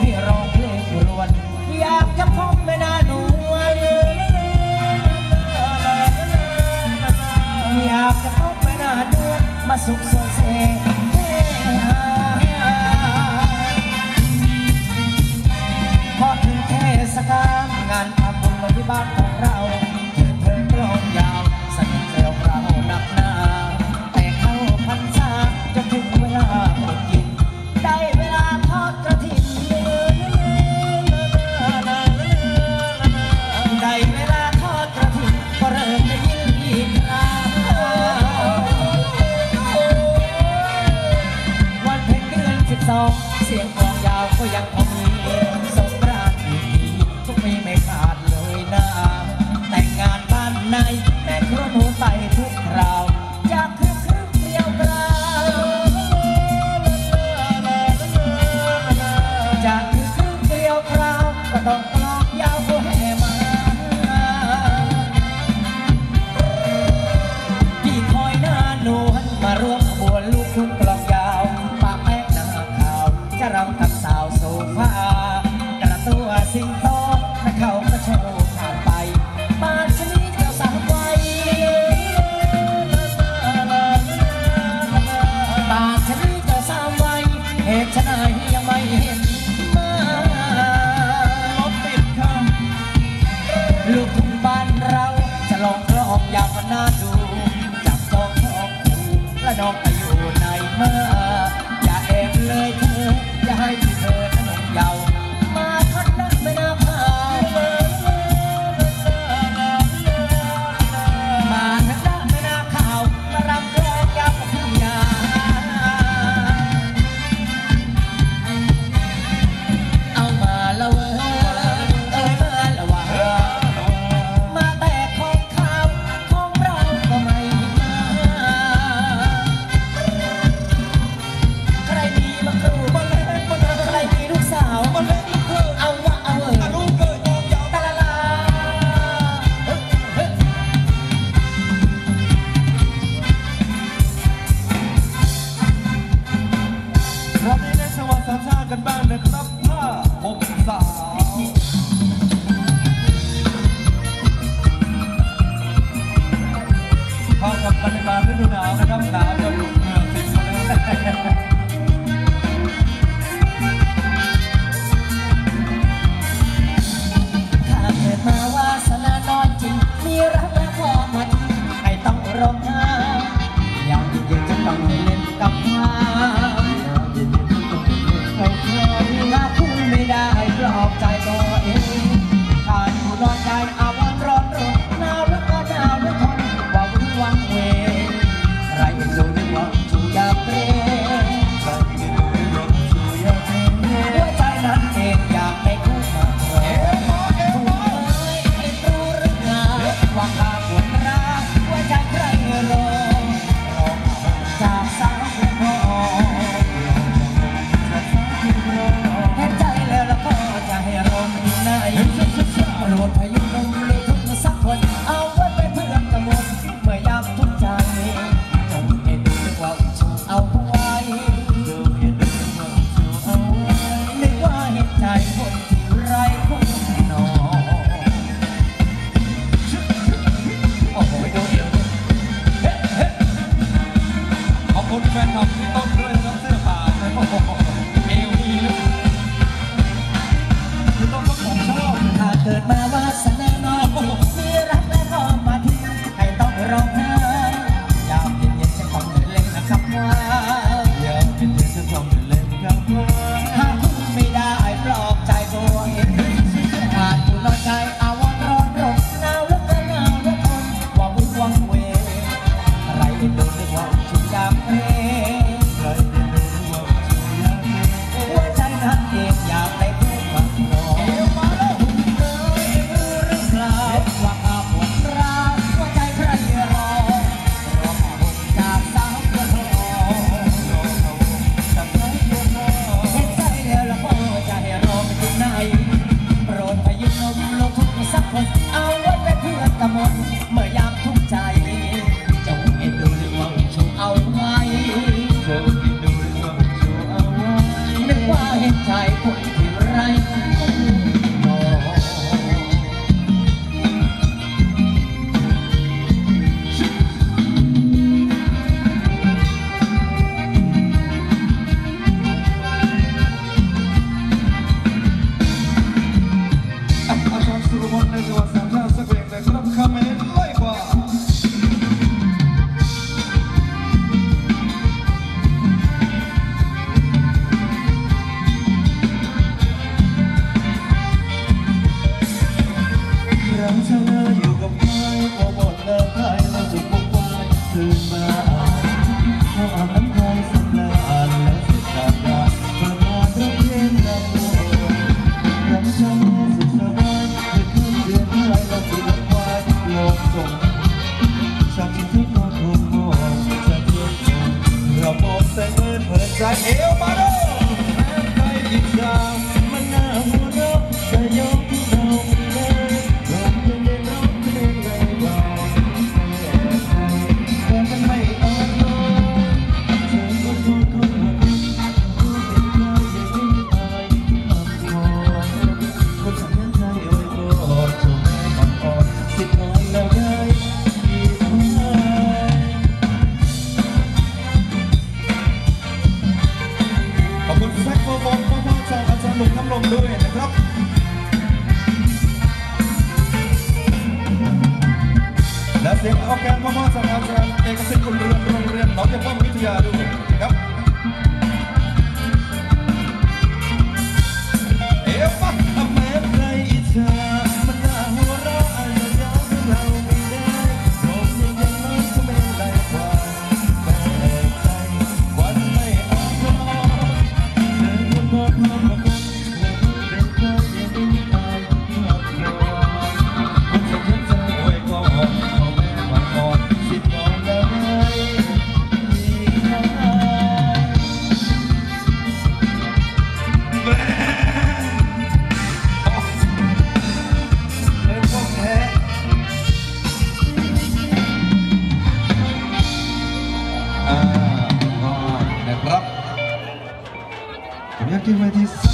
พี่ร้องเพลงรวน อยากจะพบแม่นาหนูลอยากจะพบแม่นาดวลมาสุขส 阳光。 ดู จับสองทองคู่และน้องไปอยู่ในเมื่ออย่าแอบเลยเธออย่าให้ นะาเคนมาวาสนานอยจริง มีรักและความมันไม่ต้องร้องไห้ยังยังจะต้องเล่นกับมา โปรแกรมมอนสำหรับเอกสิทธิ์อุ่นเรียนโรงเรียนน้องยะป้มวิทยาดูครับ with his